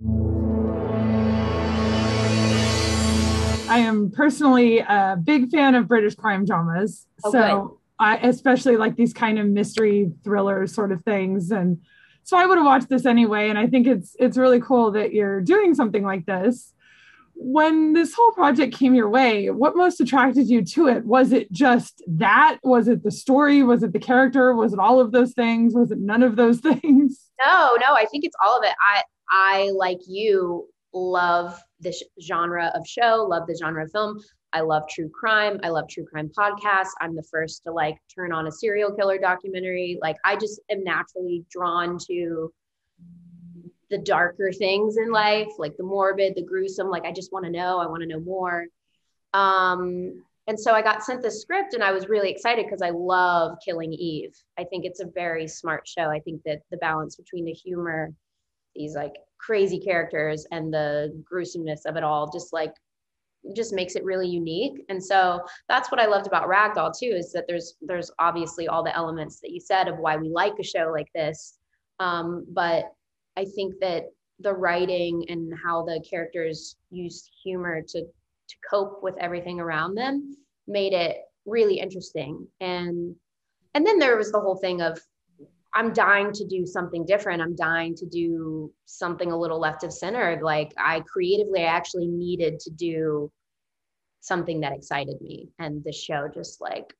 I am personally a big fan of British crime dramas. Oh, so I especially like these kind of mystery thriller sort of things. And so I would have watched this anyway. And I think it's it's really cool that you're doing something like this. When this whole project came your way, what most attracted you to it? Was it just that? Was it the story? Was it the character? Was it all of those things? Was it none of those things? No, no, I think it's all of it. I I like you love this genre of show, love the genre of film. I love true crime. I love true crime podcasts. I'm the first to like turn on a serial killer documentary. Like I just am naturally drawn to the darker things in life, like the morbid, the gruesome. Like I just want to know. I want to know more. Um, and so I got sent the script and I was really excited because I love Killing Eve. I think it's a very smart show. I think that the balance between the humor, these like crazy characters and the gruesomeness of it all just like just makes it really unique. And so that's what i loved about ragdoll too is that there's there's obviously all the elements that you said of why we like a show like this. Um, but i think that the writing and how the characters use humor to to cope with everything around them made it really interesting. And and then there was the whole thing of I'm dying to do something different. I'm dying to do something a little left of center. Like I creatively, I actually needed to do something that excited me. And the show just like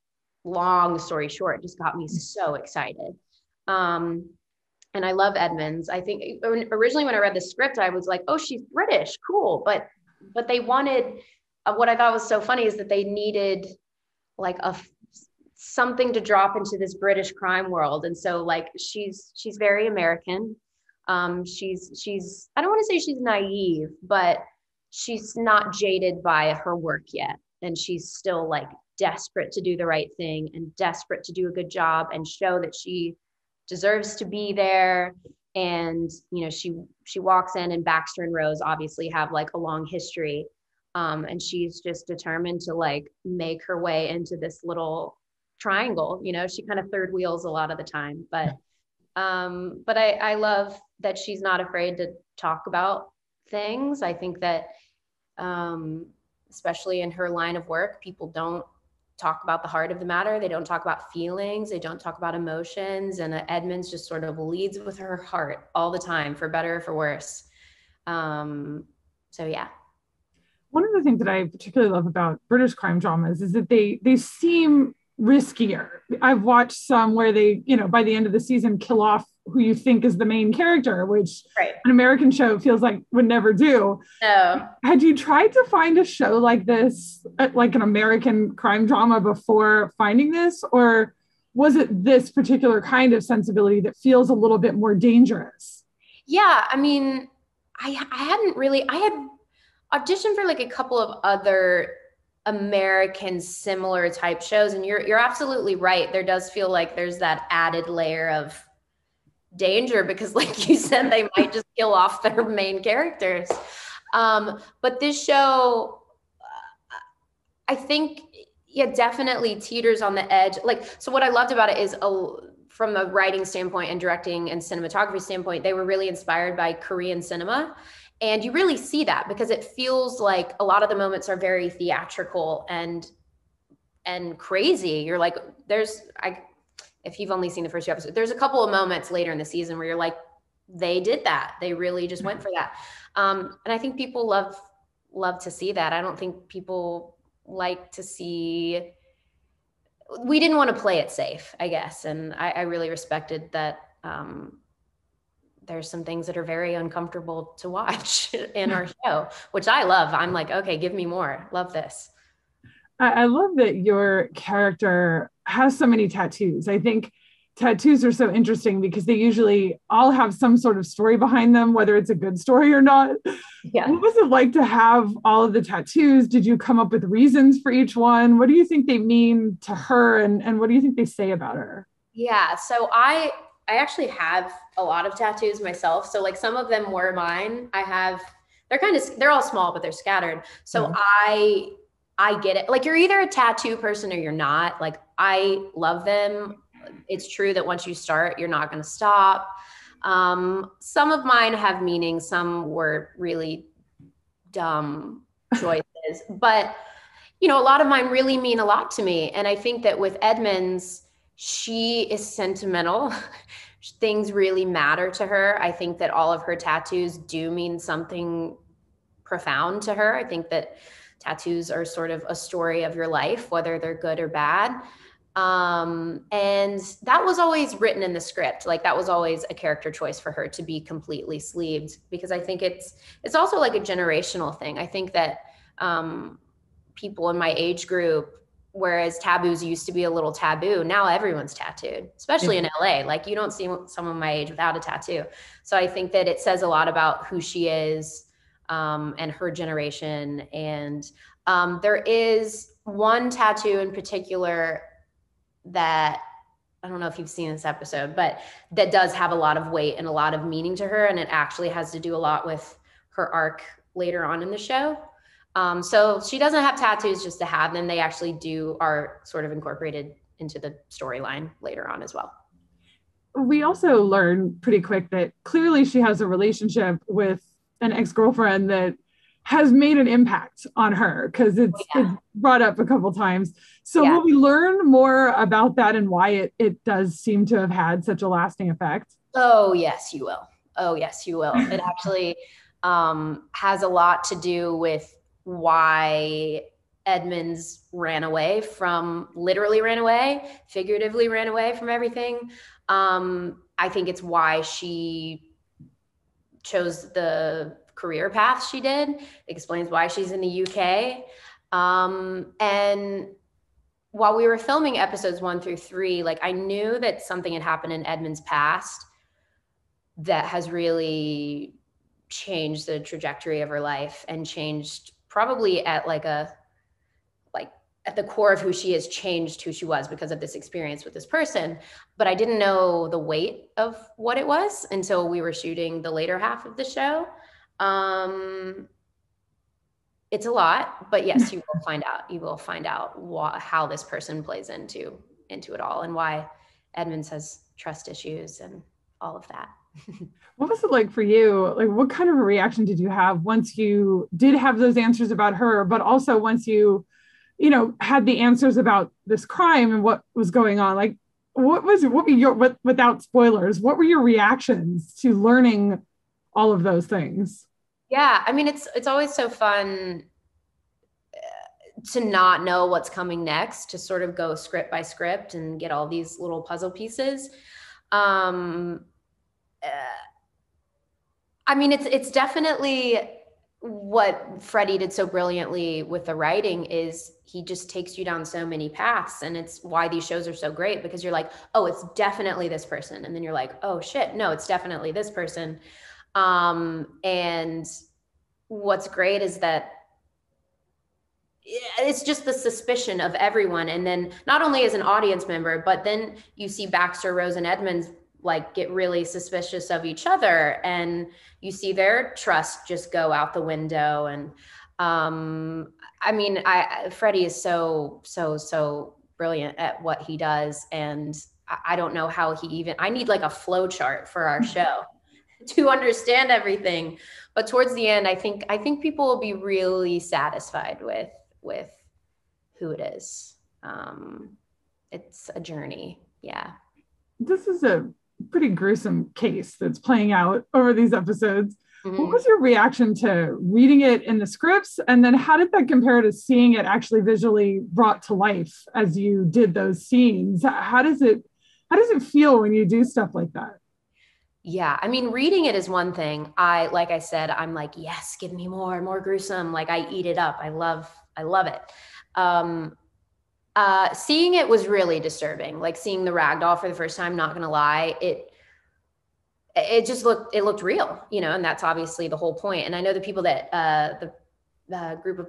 long story short, just got me so excited. Um, and I love Edmunds. I think originally when I read the script, I was like, oh, she's British, cool. But but they wanted uh, what I thought was so funny is that they needed like a something to drop into this British crime world. And so like she's she's very American. Um, she's she's I don't want to say she's naive, but she's not jaded by her work yet. And she's still like desperate to do the right thing and desperate to do a good job and show that she deserves to be there and you know she she walks in and baxter and rose obviously have like a long history um, and she's just determined to like make her way into this little triangle you know she kind of third wheels a lot of the time but um but i i love that she's not afraid to talk about things. I think that um especially in her line of work people don't talk about the heart of the matter. They don't talk about feelings. They don't talk about emotions. And uh, edmunds just sort of leads with her heart all the time for better or for worse. Um so yeah. One of the things that I particularly love about British crime dramas is that they they seem riskier. I've watched some where they, you know, by the end of the season kill off who you think is the main character, which right. an American show feels like would never do. No. Had you tried to find a show like this, uh, like an American crime drama before finding this? Or was it this particular kind of sensibility that feels a little bit more dangerous? Yeah. I mean, I, I hadn't really, I had auditioned for like a couple of other American similar type shows. And you're you're absolutely right. There does feel like there's that added layer of danger because, like you said, they might just kill off their main characters. Um, but this show, I think, yeah, definitely teeters on the edge. Like, so what I loved about it is a from a writing standpoint and directing and cinematography standpoint, they were really inspired by Korean cinema. And you really see that because it feels like a lot of the moments are very theatrical and and crazy. You're like, there's I if you've only seen the first two episodes, there's a couple of moments later in the season where you're like, they did that. They really just went for that. Um, and I think people love love to see that. I don't think people like to see we didn't want to play it safe, I guess. And I, I really respected that um, there's some things that are very uncomfortable to watch in our show, which I love. I'm like, okay, give me more. Love this. I, love that your character has so many tattoos. I think tattoos are so interesting because they usually all have some sort of story behind them, whether it's a good story or not. Yeah. What was it like to have all of the tattoos? Did you come up with reasons for each one? What do you think they mean to her and, and what do you think they say about her? Yeah. So I I actually have a lot of tattoos myself. So like some of them were mine. I have they're kind of they're all small, but they're scattered. So mm-hmm. I I get it. Like you're either a tattoo person or you're not. Like I love them. It's true that once you start, you're not going to stop. Um, some of mine have meaning, some were really dumb choices, but you know, a lot of mine really mean a lot to me. And I think that with Edmunds, she is sentimental. Things really matter to her. I think that all of her tattoos do mean something profound to her. I think that tattoos are sort of a story of your life, whether they're good or bad. Um, and that was always written in the script. Like that was always a character choice for her to be completely sleeved because I think it's it's also like a generational thing. I think that um, people in my age group whereas taboos used to be a little taboo now everyone's tattooed especially in la like you don't see someone my age without a tattoo so i think that it says a lot about who she is um, and her generation and um, there is one tattoo in particular that I don't know if you've seen this episode, but that does have a lot of weight and a lot of meaning to her. And it actually has to do a lot with her arc later on in the show. Um, so she doesn't have tattoos just to have them. They actually do are sort of incorporated into the storyline later on as well. We also learn pretty quick that clearly she has a relationship with an ex-girlfriend that has made an impact on her because it's, oh, yeah. it's, brought up a couple times. So yeah. will we learn more about that and why it, it does seem to have had such a lasting effect? Oh yes, you will. Oh yes, you will. It actually um, has a lot to do with why Edmunds ran away from literally ran away, figuratively ran away from everything. Um, I think it's why she chose the career path she did. It explains why she's in the UK. Um, and while we were filming episodes one through three, like I knew that something had happened in Edmunds' past that has really changed the trajectory of her life and changed probably at like a like at the core of who she is changed who she was because of this experience with this person but i didn't know the weight of what it was until we were shooting the later half of the show um, it's a lot, but yes, you will find out. You will find out wh- how this person plays into into it all and why Edmunds has trust issues and all of that. What was it like for you? Like, what kind of a reaction did you have once you did have those answers about her, but also once you, you know, had the answers about this crime and what was going on? Like, what was what were your what without spoilers? What were your reactions to learning all of those things? Yeah, I mean it's it's always so fun uh, to not know what's coming next, to sort of go script by script and get all these little puzzle pieces. Um, uh, I mean, it's it's definitely what Freddy did so brilliantly with the writing is he just takes you down so many paths and it's why these shows are so great because you're like oh it's definitely this person and then you're like oh shit no it's definitely this person um, and what's great is that it's just the suspicion of everyone. And then not only as an audience member, but then you see Baxter, Rose, and Edmunds like get really suspicious of each other and you see their trust just go out the window and um i mean i freddy is so so so brilliant at what he does and i don't know how he even i need like a flow chart for our show to understand everything. But towards the end, I think I think people will be really satisfied with with who it is. Um, it's a journey. Yeah. This is a pretty gruesome case that's playing out over these episodes. Mm-hmm. What was your reaction to reading it in the scripts? And then how did that compare to seeing it actually visually brought to life as you did those scenes? How does it how does it feel when you do stuff like that? Yeah. I mean, reading it is one thing. I, like I said, I'm like, yes, give me more, more gruesome. Like I eat it up. I love, I love it. Um, uh, seeing it was really disturbing. Like seeing the rag doll for the first time, not gonna lie, it, it just looked, it looked real, you know, and that's obviously the whole point. And I know the people that, uh, the, the group of,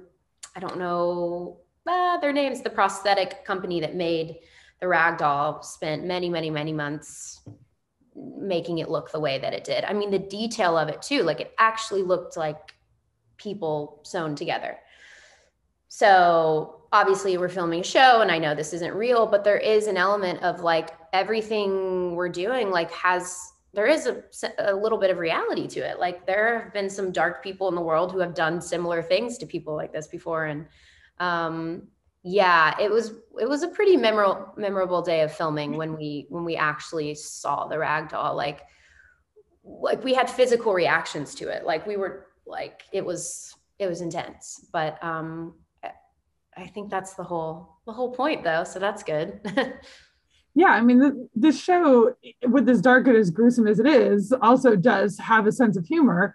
I don't know uh, their names, the prosthetic company that made the rag doll spent many, many, many months making it look the way that it did. I mean, the detail of it too, like it actually looked like people sewn together. So obviously, we're filming a show, and I know this isn't real, but there is an element of like everything we're doing, like, has there is a, a little bit of reality to it. Like there have been some dark people in the world who have done similar things to people like this before. And um, yeah, it was it was a pretty memorable memorable day of filming when we when we actually saw the rag doll Like like we had physical reactions to it. Like we were like it was it was intense. But um, I think that's the whole the whole point though. So that's good. yeah i mean the, this show with as dark and as gruesome as it is also does have a sense of humor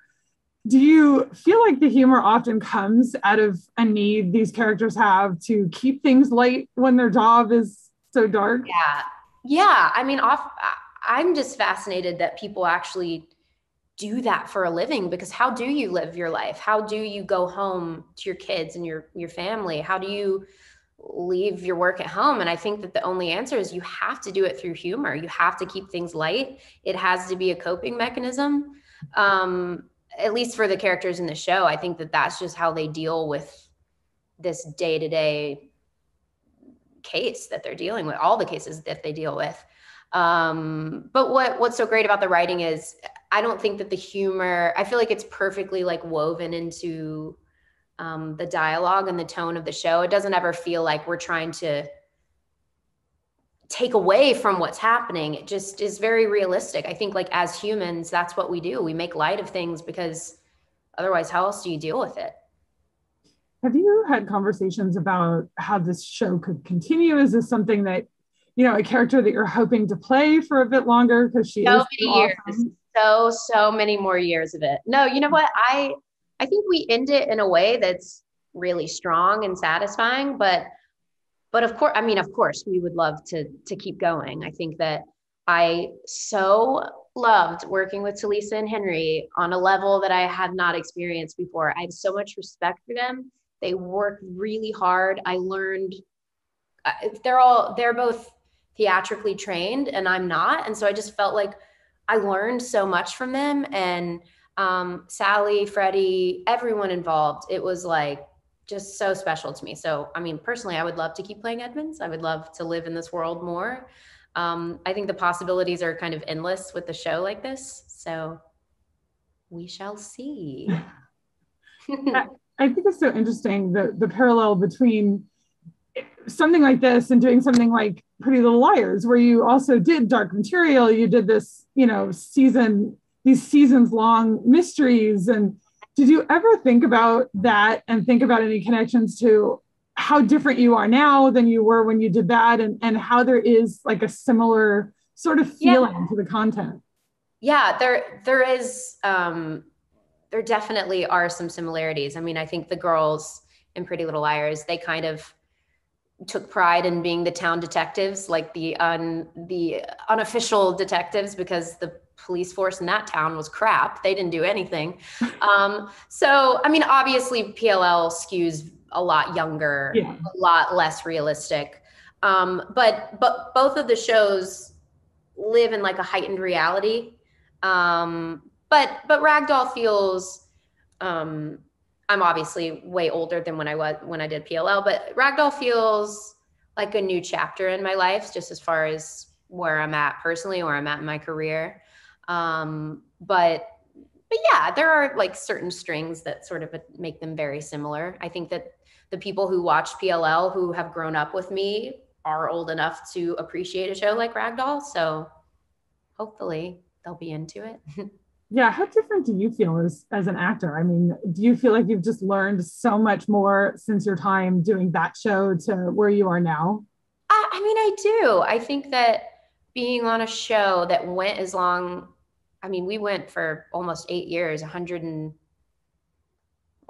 do you feel like the humor often comes out of a need these characters have to keep things light when their job is so dark yeah yeah i mean off i'm just fascinated that people actually do that for a living because how do you live your life? How do you go home to your kids and your your family? How do you leave your work at home? And i think that the only answer is you have to do it through humor. You have to keep things light. It has to be a coping mechanism. Um, at least for the characters in the show i think that that's just how they deal with this day-to-day case that they're dealing with all the cases that they deal with. Um, but what what's so great about the writing is i don't think that the humor i feel like it's perfectly like woven into um, the dialogue and the tone of the show. It doesn't ever feel like we're trying to take away from what's happening. It just is very realistic. I think, like, as humans, that's what we do. We make light of things because otherwise, how else do you deal with it? Have you had conversations about how this show could continue? Is this something that, you know, a character that you're hoping to play for a bit longer because she so is many so years, awesome? So so many more years of it. No, you know what? I I think we end it in a way that's really strong and satisfying. But but of course, I mean, of course, we would love to to keep going. I think that I so loved working with Thalissa and Henry on a level that I had not experienced before. I have so much respect for them. They work really hard. I learned uh, they're all they're both theatrically trained and I'm not. And so I just felt like I learned so much from them and um, Sally, Freddy, everyone involved. It was like just so special to me. So, I mean, personally, I would love to keep playing Edmunds. I would love to live in this world more. Um, I think the possibilities are kind of endless with a show like this. So, we shall see. I, I think it's so interesting the the parallel between something like this and doing something like Pretty Little Liars, where you also did dark material. You did this, you know, season these seasons long mysteries and did you ever think about that and think about any connections to how different you are now than you were when you did that and, and how there is like a similar sort of feeling yeah. to the content yeah there there is um there definitely are some similarities i mean i think the girls in pretty little liars they kind of took pride in being the town detectives like the un the unofficial detectives because the police force in that town was crap. They didn't do anything. Um, so, I mean, obviously, PLL skews a lot younger, yeah. a lot less realistic. Um, but but both of the shows live in like a heightened reality. Um, but but Ragdoll feels. Um, I'm obviously way older than when I was when I did PLL, but Ragdoll feels like a new chapter in my life, just as far as where I'm at personally, where I'm at in my career. Um, but but yeah, there are like certain strings that sort of make them very similar. I think that the people who watch PLL who have grown up with me are old enough to appreciate a show like Ragdoll. So hopefully they'll be into it. yeah. How different do you feel as, as an actor? I mean, do you feel like you've just learned so much more since your time doing that show to where you are now? I, I mean, I do. I think that being on a show that went as long I mean, we went for almost eight years, 100 and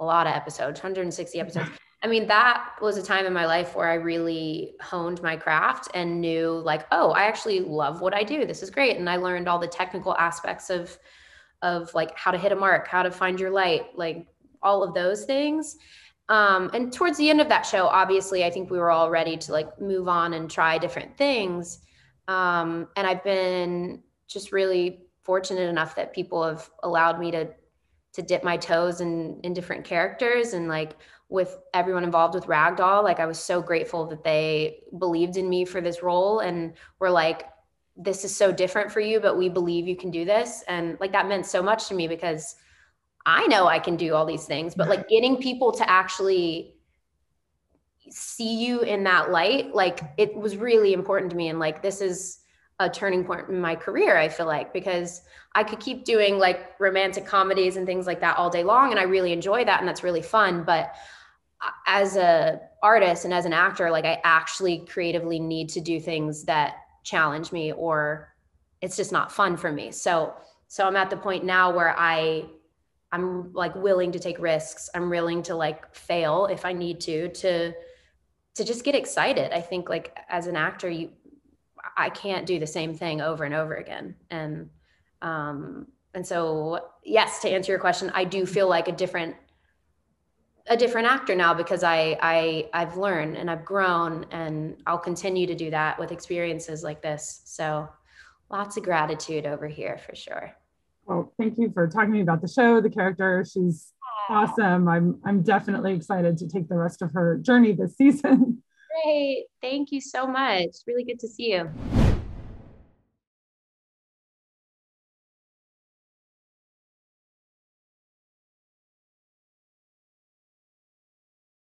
a lot of episodes, 160 episodes. I mean, that was a time in my life where I really honed my craft and knew, like, oh, I actually love what I do. This is great. And I learned all the technical aspects of, of like how to hit a mark, how to find your light, like all of those things. Um, and towards the end of that show, obviously, I think we were all ready to like move on and try different things. Um, and I've been just really fortunate enough that people have allowed me to to dip my toes in in different characters and like with everyone involved with ragdoll like i was so grateful that they believed in me for this role and were like this is so different for you, but we believe you can do this. And like that meant so much to me because I know I can do all these things, but like getting people to actually see you in that light, like it was really important to me. And like, this is a turning point in my career, I feel like, because I could keep doing like romantic comedies and things like that all day long. And I really enjoy that. And that's really fun. But uh, as a artist and as an actor, like I actually creatively need to do things that challenge me or it's just not fun for me. So so I'm at the point now where I I'm like willing to take risks. I'm willing to like fail if I need to to to just get excited. I think like as an actor you I can't do the same thing over and over again. And um and so yes, to answer your question, I do feel like a different a different actor now because I I I've learned and I've grown and I'll continue to do that with experiences like this. So lots of gratitude over here for sure. Well, thank you for talking to me about the show, the character. She's awesome. I'm I'm definitely excited to take the rest of her journey this season. Great. Thank you so much. Really good to see you.